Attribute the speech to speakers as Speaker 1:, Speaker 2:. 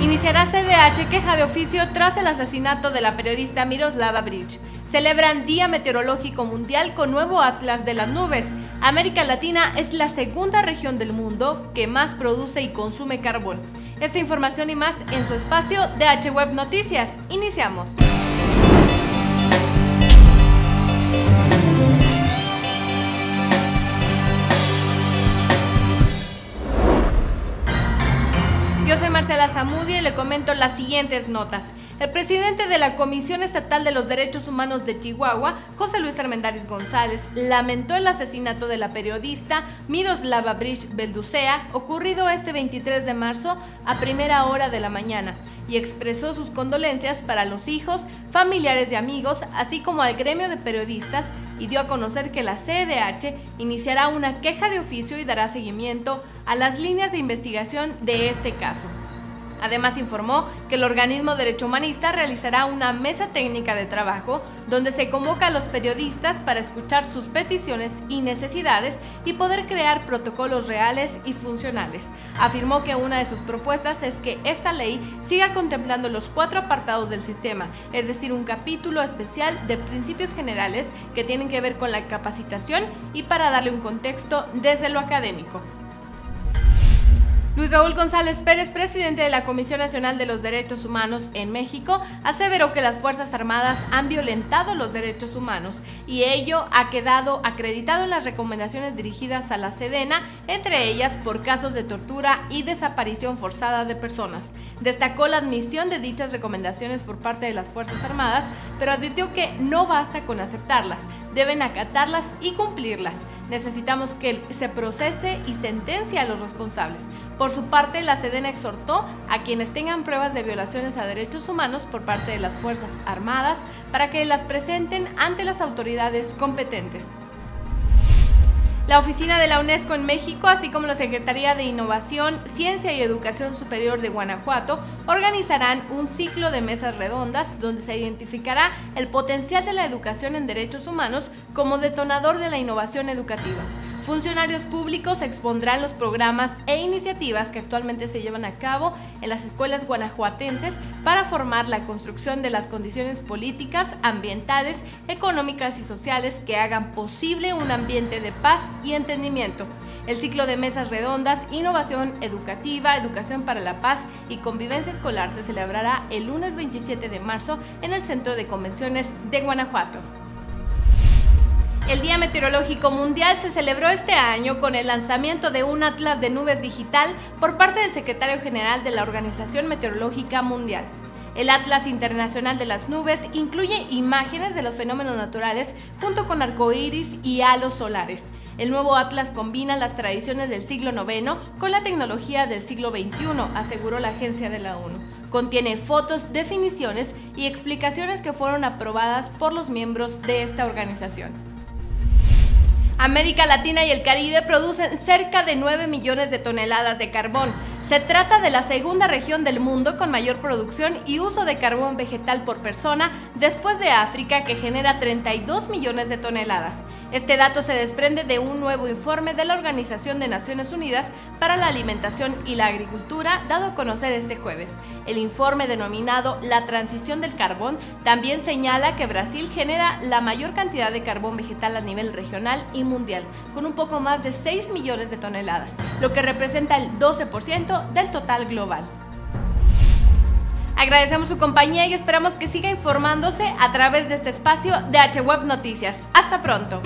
Speaker 1: Iniciará CDH queja de oficio tras el asesinato de la periodista Miroslava Bridge. Celebran Día Meteorológico Mundial con nuevo Atlas de las Nubes. América Latina es la segunda región del mundo que más produce y consume carbón. Esta información y más en su espacio de H Web Noticias. Iniciamos. Marcela Zamudia y le comento las siguientes notas. El presidente de la Comisión Estatal de los Derechos Humanos de Chihuahua, José Luis Armendáriz González, lamentó el asesinato de la periodista Miroslava Bridge Belducea, ocurrido este 23 de marzo a primera hora de la mañana, y expresó sus condolencias para los hijos, familiares de amigos, así como al gremio de periodistas, y dio a conocer que la CDH iniciará una queja de oficio y dará seguimiento a las líneas de investigación de este caso. Además informó que el organismo derecho humanista realizará una mesa técnica de trabajo donde se convoca a los periodistas para escuchar sus peticiones y necesidades y poder crear protocolos reales y funcionales. Afirmó que una de sus propuestas es que esta ley siga contemplando los cuatro apartados del sistema, es decir, un capítulo especial de principios generales que tienen que ver con la capacitación y para darle un contexto desde lo académico. Luis Raúl González Pérez, presidente de la Comisión Nacional de los Derechos Humanos en México, aseveró que las Fuerzas Armadas han violentado los derechos humanos y ello ha quedado acreditado en las recomendaciones dirigidas a la Sedena, entre ellas por casos de tortura y desaparición forzada de personas. Destacó la admisión de dichas recomendaciones por parte de las Fuerzas Armadas, pero advirtió que no basta con aceptarlas, deben acatarlas y cumplirlas. Necesitamos que se procese y sentencia a los responsables. Por su parte, la Sedena exhortó a quienes tengan pruebas de violaciones a derechos humanos por parte de las Fuerzas Armadas para que las presenten ante las autoridades competentes. La Oficina de la UNESCO en México, así como la Secretaría de Innovación, Ciencia y Educación Superior de Guanajuato, organizarán un ciclo de mesas redondas donde se identificará el potencial de la educación en derechos humanos como detonador de la innovación educativa. Funcionarios públicos expondrán los programas e iniciativas que actualmente se llevan a cabo en las escuelas guanajuatenses para formar la construcción de las condiciones políticas, ambientales, económicas y sociales que hagan posible un ambiente de paz y entendimiento. El ciclo de mesas redondas, innovación educativa, educación para la paz y convivencia escolar se celebrará el lunes 27 de marzo en el Centro de Convenciones de Guanajuato. El Día Meteorológico Mundial se celebró este año con el lanzamiento de un atlas de nubes digital por parte del secretario general de la Organización Meteorológica Mundial. El Atlas Internacional de las Nubes incluye imágenes de los fenómenos naturales junto con arcoíris y halos solares. El nuevo Atlas combina las tradiciones del siglo IX con la tecnología del siglo XXI, aseguró la agencia de la ONU. Contiene fotos, definiciones y explicaciones que fueron aprobadas por los miembros de esta organización. América Latina y el Caribe producen cerca de 9 millones de toneladas de carbón. Se trata de la segunda región del mundo con mayor producción y uso de carbón vegetal por persona después de África que genera 32 millones de toneladas. Este dato se desprende de un nuevo informe de la Organización de Naciones Unidas para la Alimentación y la Agricultura dado a conocer este jueves. El informe denominado La transición del carbón también señala que Brasil genera la mayor cantidad de carbón vegetal a nivel regional y mundial, con un poco más de 6 millones de toneladas, lo que representa el 12% del total global. Agradecemos su compañía y esperamos que siga informándose a través de este espacio de HWeb Noticias. Hasta pronto.